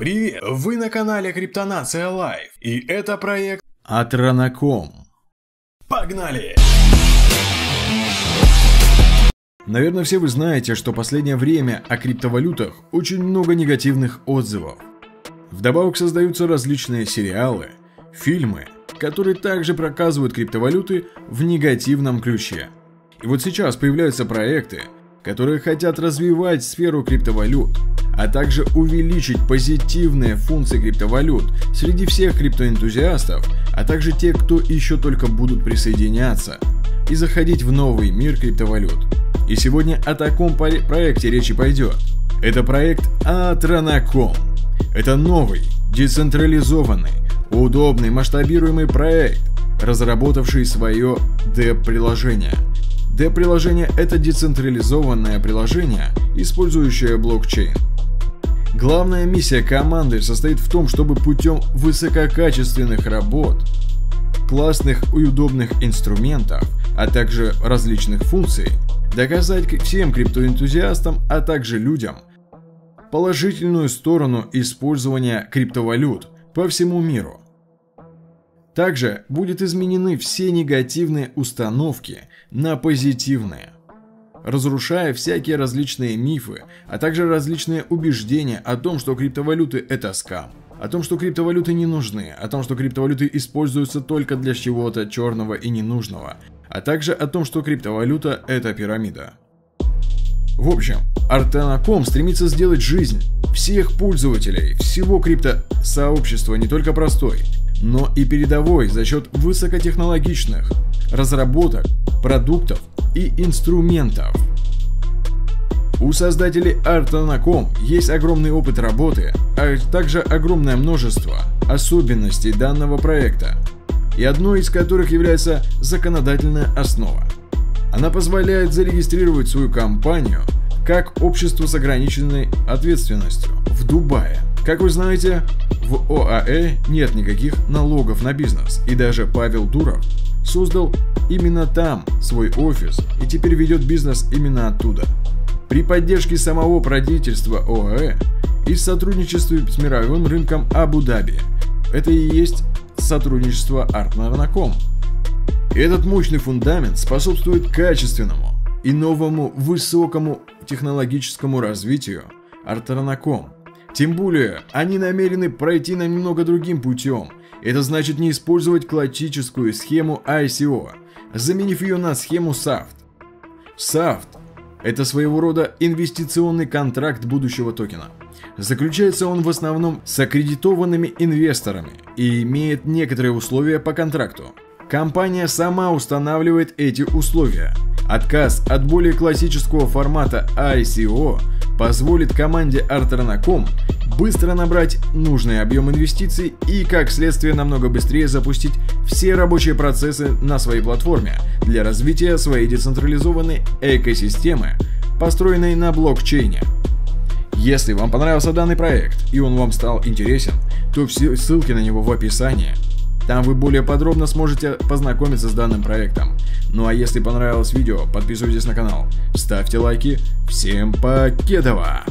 Привет! Вы на канале Криптонация Лайв, и это проект Атранаком. «Погнали!» Наверное, все вы знаете, что последнее время о криптовалютах очень много негативных отзывов. Вдобавок создаются различные сериалы, фильмы, которые также показывают криптовалюты в негативном ключе. И вот сейчас появляются проекты, которые хотят развивать сферу криптовалют, а также увеличить позитивные функции криптовалют среди всех криптоэнтузиастов, а также тех, кто еще только будут присоединяться и заходить в новый мир криптовалют. И сегодня о таком проекте речи пойдет. Это проект Atranacom. Это новый, децентрализованный, удобный, масштабируемый проект, разработавший свое D-приложение – D-приложение – это децентрализованное приложение, использующее блокчейн. Главная миссия команды состоит в том, чтобы путем высококачественных работ, классных и удобных инструментов, а также различных функций, доказать всем криптоэнтузиастам, а также людям, положительную сторону использования криптовалют по всему миру – также будут изменены все негативные установки на позитивные, разрушая всякие различные мифы, а также различные убеждения о том, что криптовалюты это скам, о том, что криптовалюты не нужны, о том, что криптовалюты используются только для чего-то черного и ненужного, а также о том, что криптовалюта это пирамида. В общем, Артанаком стремится сделать жизнь всех пользователей, всего криптосообщества не только простой, но и передовой за счет высокотехнологичных разработок, продуктов и инструментов. У создателей Artanacom есть огромный опыт работы, а также огромное множество особенностей данного проекта, и одной из которых является законодательная основа. Она позволяет зарегистрировать свою компанию как общество с ограниченной ответственностью в Дубае. Как вы знаете, в ОАЭ нет никаких налогов на бизнес, и даже Павел Дуров создал именно там свой офис и теперь ведет бизнес именно оттуда. При поддержке самого правительства ОАЭ и сотрудничестве с мировым рынком Абу-Даби. Это и есть сотрудничество Артнарнаком. Этот мощный фундамент способствует качественному и новому высокому технологическому развитию Артарнаком – тем более, они намерены пройти на немного другим путем. Это значит не использовать классическую схему ICO, заменив ее на схему SAFT. SAFT – это своего рода инвестиционный контракт будущего токена. Заключается он в основном с аккредитованными инвесторами и имеет некоторые условия по контракту. Компания сама устанавливает эти условия. Отказ от более классического формата ICO – позволит команде Arternacom быстро набрать нужный объем инвестиций и, как следствие, намного быстрее запустить все рабочие процессы на своей платформе для развития своей децентрализованной экосистемы, построенной на блокчейне. Если вам понравился данный проект и он вам стал интересен, то все ссылки на него в описании. Там вы более подробно сможете познакомиться с данным проектом. Ну а если понравилось видео, подписывайтесь на канал, ставьте лайки. Всем покедова!